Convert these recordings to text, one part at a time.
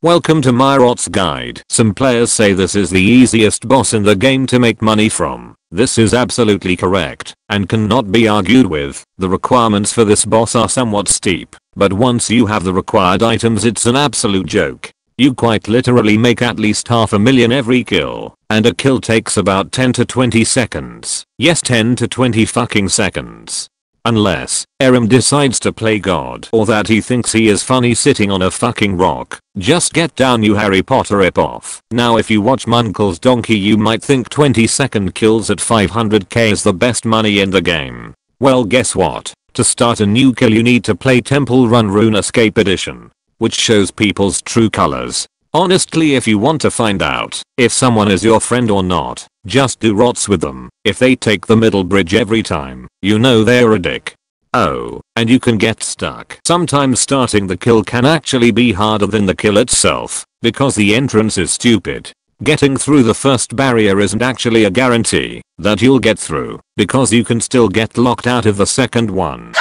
Welcome to my ROTS guide. Some players say this is the easiest boss in the game to make money from. This is absolutely correct, and cannot be argued with. The requirements for this boss are somewhat steep, but once you have the required items it's an absolute joke. You quite literally make at least half a million every kill, and a kill takes about 10 to 20 seconds. Yes 10 to 20 fucking seconds. Unless, Ahrim decides to play God or that he thinks he is funny sitting on a fucking rock. Just get down you Harry Potter ripoff. Now if you watch Muncle's Donkey you might think 20 second kills at 500k is the best money in the game. Well guess what? To start a new kill you need to play Temple Run RuneScape Edition. Which shows people's true colors. Honestly if you want to find out if someone is your friend or not, just do rots with them. If they take the middle bridge every time, you know they're a dick. Oh, and you can get stuck. Sometimes starting the kill can actually be harder than the kill itself, because the entrance is stupid. Getting through the first barrier isn't actually a guarantee that you'll get through, because you can still get locked out of the second one.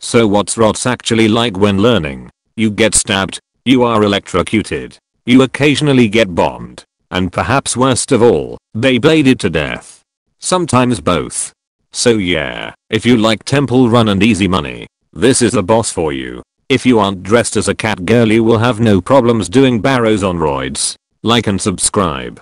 So what's ROTS actually like when learning? You get stabbed, you are electrocuted, you occasionally get bombed, and perhaps worst of all, Beybladed to death. Sometimes both. So yeah, if you like Temple Run and easy money, this is the boss for you. If you aren't dressed as a cat girl you will have no problems doing barrows on roids. Like and subscribe.